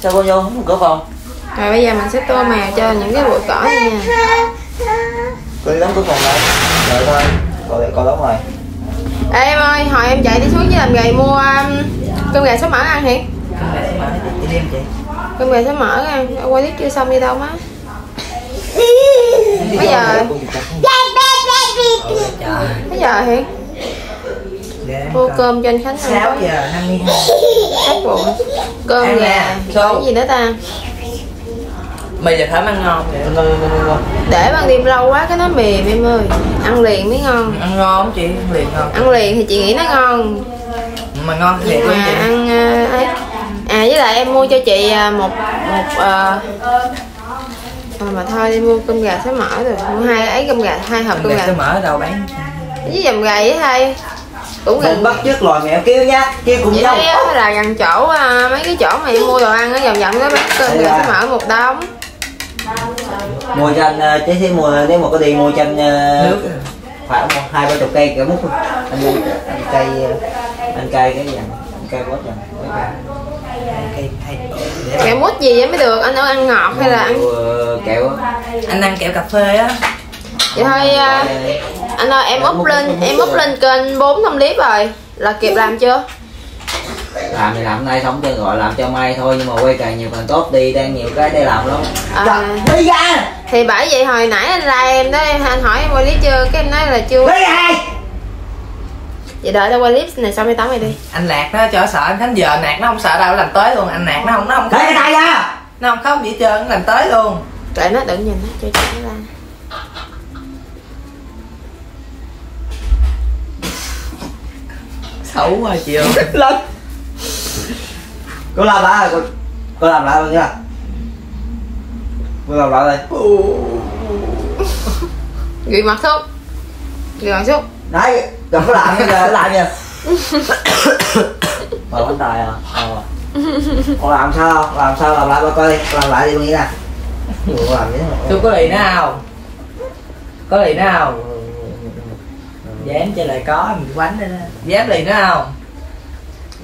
Sao cô vô không cửa phòng Rồi bây giờ mình sẽ tô màu cho những cái bụi cỏ này nha. Cô đi đóng cửa phòng lại đợi thôi cô để cô đóng rồi. Ê em ơi, hồi em chạy đi xuống với làm gầy mua um, cơm gà sốt mỡ ăn chị. Cơm gà sốt mỡ ăn, qua clip chưa xong đi đâu má. Mấy giờ? Mấy giờ Hiền? Để Mua cơm cho anh Khánh ăn. 6 tối. giờ 52 Cắt bụng. Cơm Ăn gà, cái gì nữa ta? Mì giờ thơm ăn ngon. Vậy lên. Để ban đêm lâu quá cái nó mềm em ơi. Ăn liền mới ngon. Ăn ngon chị? Ăn liền ngon. Ăn liền thì chị nghĩ nó ngon. Mà ngon thiệt luôn chị. ăn ờ, ấy. À với lại em mua cho chị à, một một ờ à, mà thôi đi mua cơm gà sấy mỡ rồi. Mua hai ấy cơm gà hai hộp cơm Cơm gà mở ở đâu bán với dầm gà với hai cũng Đừng gần bắt chước loài mèo kêu nha kêu cùng vậy nhau đấy á là gần chỗ à, mấy cái chỗ mà em mua đồ ăn á vòng vòng đó bán cơm gà sấy mỡ một đống. Mua cho anh ờ, chế sẽ mua nếu mà có đi mua cho anh ờ, Nước. khoảng một hai ba chục cây cả mút anh mua anh cây anh cây cái gì? Anh cây bớt rồi kẹo mút gì á mới được anh ở ăn ngọt hay là ăn kẹo á. Anh ăn kẹo cà phê á. Vậy thôi à, anh ơi em up lên em up lên kênh 4 thông clip rồi. Là kịp làm chưa? Làm thì làm hôm nay xong cho gọi làm cho mai thôi nhưng mà quay càng nhiều càng tốt đi đang nhiều cái để làm lắm. À, đi ra! Thì bởi vậy hồi nãy anh like em đó anh hỏi em quay clip chưa? Cái em nói là chưa. Đi ra vậy đợi tao quay clip này xong đi tắm mày đi. Anh nạt nó cho sợ anh Khánh giờ nạt nó không sợ đâu nó làm tới luôn. Anh nạt nó không nó không lấy cái tay ra! Nó không khóc gì hết trơn nó làm tới luôn. Để nó đừng nhìn nó cho chị nó ra Xấu quá chị ơi. Lên cô làm lại cô, cô làm lại luôn nha. Cô làm lại đây. Ghi mặt xuống. Ghi mặt xuống. Đấy đừng có làm cái giờ làm nha. Mở bánh tài à? Ờ. Cô làm sao? Làm sao làm lại coi coi đi. Làm lại đi nghĩ nè. Nào Tôi có lì không? Có lì không? Dám chơi lại có mình quánh đó Dám lì nữa không?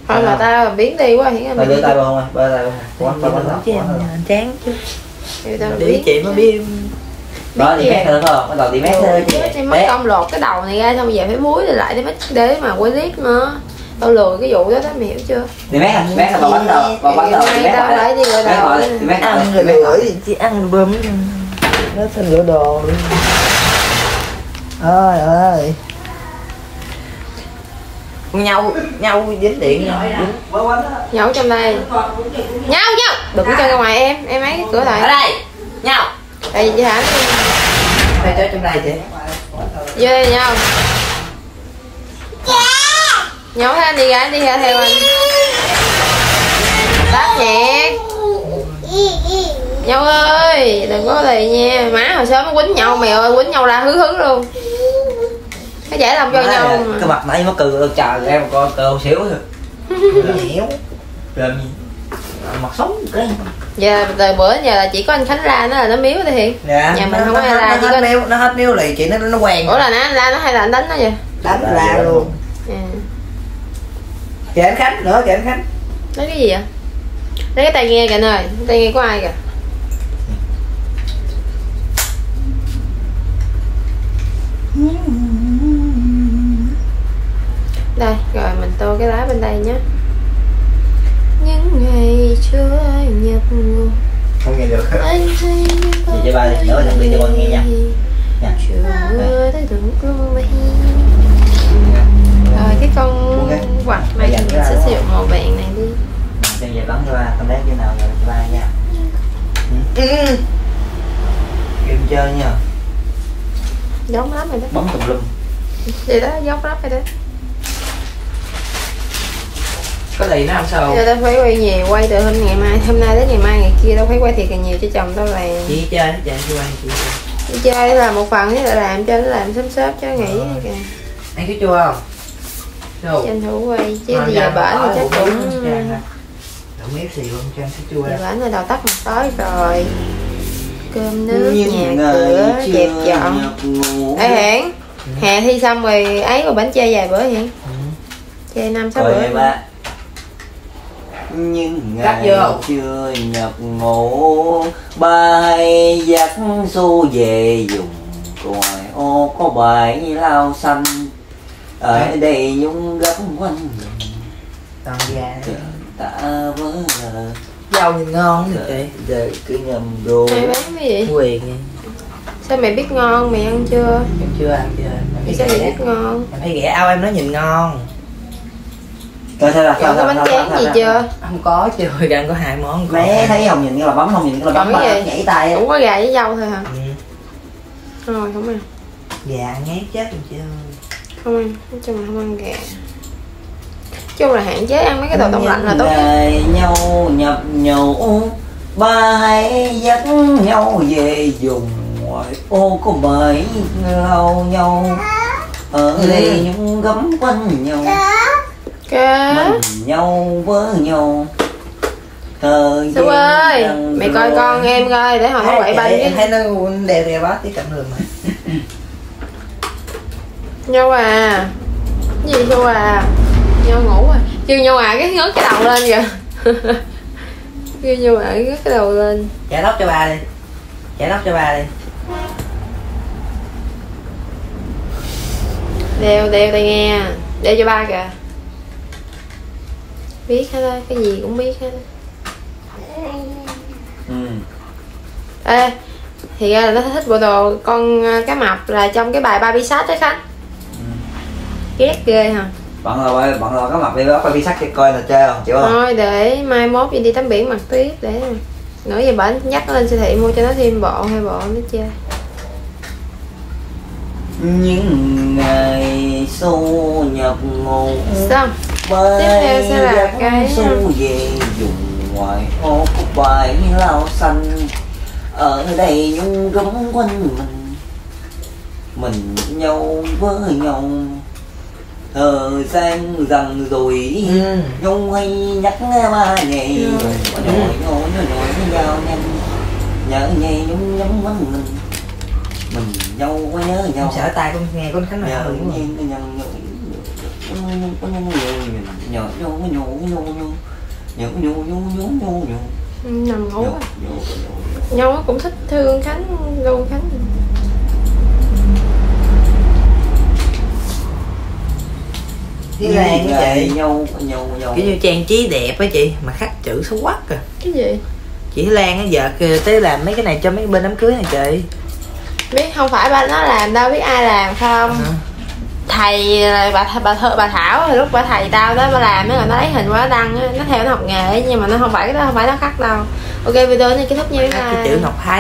thôi mà tao biến đi quá hiện Mày đưa tay vào không ơi, đưa tay vào Quá, quá, quá, chán chứ biến chị mới biết. Đó đi mét thôi phải không? Bắt đầu đi mét thôi chị mất công lột cái đầu này ra xong giờ phải muối rồi lại để để mà quay clip nữa. Tao lười cái vụ đó đó mày hiểu chưa? Đi mét à? Mét là vào bánh đầu, vào bánh đầu, đi mét Tao lại phải đi Mét đầu. đi mét Ăn đi rồi. bưởi chị ăn bơm Nó thành lửa đồ luôn. Ôi ơi nhau nhau dính điện nhau dính. nhậu trong đây. Nhau nhau. Đừng có cho ra ngoài em em ấy cái cửa ở lại đây. Nhau. Vì chị hả? Đây cho trong đây chị. Vô đây nhau. Nhậu anh đi ra đi ra theo anh. Tắt nhạc nhau ơi đừng có lì nha. Má hồi sớm nó quýnh nhau mày ơi quýnh nhau ra hứ hứ luôn cái giải lòng cho nhau Cái mà. mặt nãy nó cừ trời em con cừ xíu thôi. Hiểu Làm gì? Mặt sống cái giờ từ bữa giờ là chỉ có anh khánh ra nó là nó miếu thì hiện dạ. Nhà mình nó, không nó, có ai ra, nó, chỉ hết có- níu nó hết níu lì chị nó nó quen ủa là nó anh ra nó hay là anh đánh nó vậy? Đánh ra luôn. À. kìa anh khánh nữa kìa anh khánh. Lấy cái gì vậy? Lấy cái tai nghe kìa anh ơi tai nghe của ai kìa đây rồi mình tô cái lá bên đây nhé. Những ngày chưa nhập ngủ Không nghe được. Anh thấy những cho ba đi, nhớ đừng đi cho con nghe nha. Nha. Chưa thấy đường con mây. Rồi cái con quạt này mình ra sẽ sử dụng màu vàng này đi. Xem về bắn cho ba, con đếm cái nào rồi cho ba nha. Ừ. Em chơi nha. Giống lắm rồi đó. Bấm tùm lum. Vậy đó dốc lắm rồi đó có lì nó không sao giờ tao phải quay nhiều quay từ hôm ngày mai hôm nay đến ngày mai ngày kia tao phải quay thiệt là nhiều cho chồng tao làm chị chơi chị chị quay chị đi chơi. Là một phần thế là làm cho nó làm sớm sớm cho nghỉ Ờ. kìa. Ăn cái chua không? Chua. Tranh thủ quay chứ bây giờ bển thì chắc cũng đậu mép xì luôn cho ăn cái chua. Giờ bển là đầu tắt mặt tối rồi. Cơm nước nhà Những cửa dẹp dọn ê hiển hè thi xong rồi ấy rồi bánh chơi vài bữa hiển. Ừ. chơi năm sáu bữa. ba nhưng Cắt ngày chưa nhập ngủ ba hay dắt xu về dùng còi. Ô có bài lao xanh ở đây nhung gấp quanh. Toàn gà ta với Dâu nhìn ngon nè chị giờ cứ nhầm đồ mày bán cái gì? Quyền sao mày biết ngon mày ăn chưa? Em chưa ăn chưa. Thấy sao mày biết ngon? Em thấy ghẻ ao em nói nhìn ngon Sao chọn cái sao bánh tráng gì chưa? Không có chưa Đang có hai món còn. Mẹ thấy không? Nhìn cái là bấm không? Nhìn cái là bấm mà nhảy tay. Cũng có gà với dâu thôi hả? Ừ. rồi không ăn. Dạ ngát chết rồi chứ. Không ăn nói chung là không ăn gà. Chung là hạn chế ăn mấy cái đồ đông lạnh là tốt nhất. Nhau nhập nhậu ba hãy dắt nhau về dùng. Ngoại ô có bảy lau nhau. Ở Ừ. đây nhung gấm quanh nhau Mình nhau với nhau. Thời Sư ơi Mày coi con em coi để hồi nó quậy banh chứ thấy nó đèo đèo bát tí cạnh đường mà Nhau à. Cái gì Nhau à? Nhau ngủ à? Kêu Nhau à cái ngước cái đầu lên kìa. Kêu Nhau à cái ngước cái đầu lên. Trả tóc cho ba đi. Trả tóc cho ba đi. Đeo đeo tai nghe. Đeo cho ba kìa Biết hết á Cái gì cũng biết hết ừ. Ê Thì ra là nó thích bộ đồ con à, cá mập là trong cái bài Baby Sát đấy Khánh Ừ. Ghét ghê hả? Bạn là bạn là có mặt đi phải đi sắc cho coi là chơi không chịu không? Thôi để mai mốt đi đi tắm biển mặc tiếp để nữa giờ bệnh dắt nó lên siêu thị mua cho nó thêm bộ hai bộ nó chơi. Những ngày xô nhập ngủ xong Tiếp theo sẽ là cái- xu về dùng ngoài ô có bài lao xanh. Ở đây nhung gấm quanh mình mình nhau với nhau. Thời gian dần rồi Ừ. nhung hay nhắc ba ngày. Nhồi nhồi nhồi nhồi nhồi nhau nhanh nhớ nhây nhung nhắm mắt mình. Mình nhau có nhớ nhau sợ tay con nghe con Khánh không? nhớ nhớ nhớ nhớ nằm ngủ à. nhau cũng thích thương khánh luôn khánh. Cái lan á chị nhau nhau nhau Kiểu như trang trí đẹp á chị Mà khắc chữ xấu quắc à cái gì? Chị Lan á kìa tới làm mấy cái này cho mấy bên đám cưới này chị. Biết không phải ba nó làm đâu biết ai làm không? Hả? Thầy là bà bà thợ bà thảo lúc bà thầy tao đó bà làm rồi nó lấy hình nó đăng nó theo nó học nghề nhưng mà nó không phải cái đó không phải nó khắc đâu. Ok video này kết thúc Khắc cái bye. chữ Ngọc Thái